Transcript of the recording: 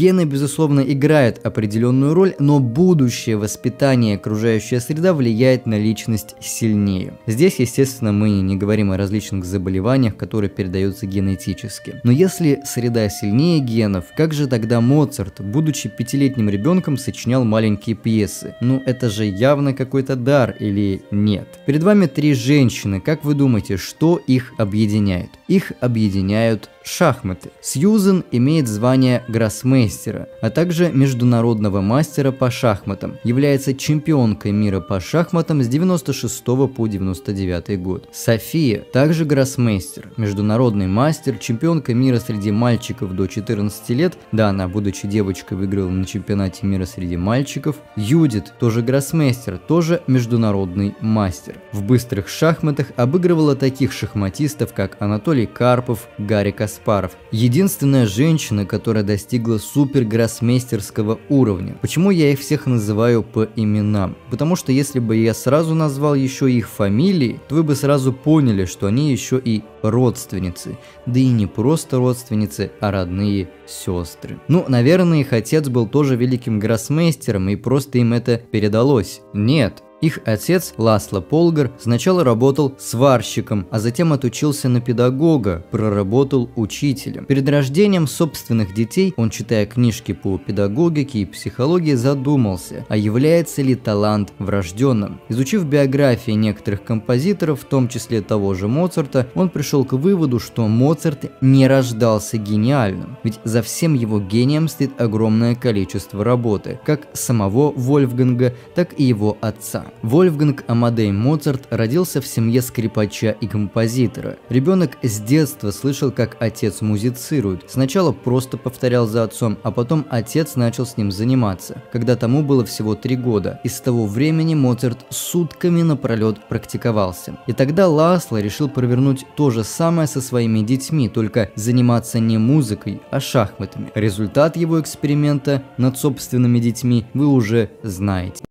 Гены, безусловно, играют определенную роль, но будущее воспитание и окружающая среда влияет на личность сильнее. Здесь, естественно, мы не говорим о различных заболеваниях, которые передаются генетически. Но если среда сильнее генов, как же тогда Моцарт, будучи пятилетним ребенком, сочинял маленькие пьесы? Ну, это же явно какой-то дар или нет? Перед вами три женщины, как вы думаете, что их объединяет? Их объединяют шахматы. Сьюзен имеет звание гроссмейстера, а также международного мастера по шахматам, является чемпионкой мира по шахматам с 96 по 99 год. София также гроссмейстер, международный мастер, чемпионка мира среди мальчиков до 14 лет, да, она, будучи девочкой, выиграла на чемпионате мира среди мальчиков. Юдит, тоже гроссмейстер, тоже международный мастер. В быстрых шахматах обыгрывала таких шахматистов, как Анатолий Карпов, Гарри Каспаров, Каспаров. Единственная женщина, которая достигла супергроссмейстерского уровня. Почему я их всех называю по именам? Потому что если бы я сразу назвал еще их фамилии, то вы бы сразу поняли, что они еще и родственницы. Да и не просто родственницы, а родные сестры. Ну, наверное, их отец был тоже великим гроссмейстером и просто им это передалось. Нет, их отец, Ласло Полгар, сначала работал сварщиком, а затем отучился на педагога, проработал учителем. Перед рождением собственных детей он, читая книжки по педагогике и психологии, задумался, а является ли талант врожденным. Изучив биографии некоторых композиторов, в том числе того же Моцарта, он пришел к выводу, что Моцарт не рождался гениальным, ведь за всем его гением стоит огромное количество работы, как самого Вольфганга, так и его отца. Вольфганг Амадей Моцарт родился в семье скрипача и композитора. Ребенок с детства слышал, как отец музицирует. Сначала просто повторял за отцом, а потом отец начал с ним заниматься, когда тому было всего три года. И с того времени Моцарт сутками напролет практиковался. И тогда Ласло решил провернуть то же самое со своими детьми, только заниматься не музыкой, а шахматами. Результат его эксперимента над собственными детьми вы уже знаете.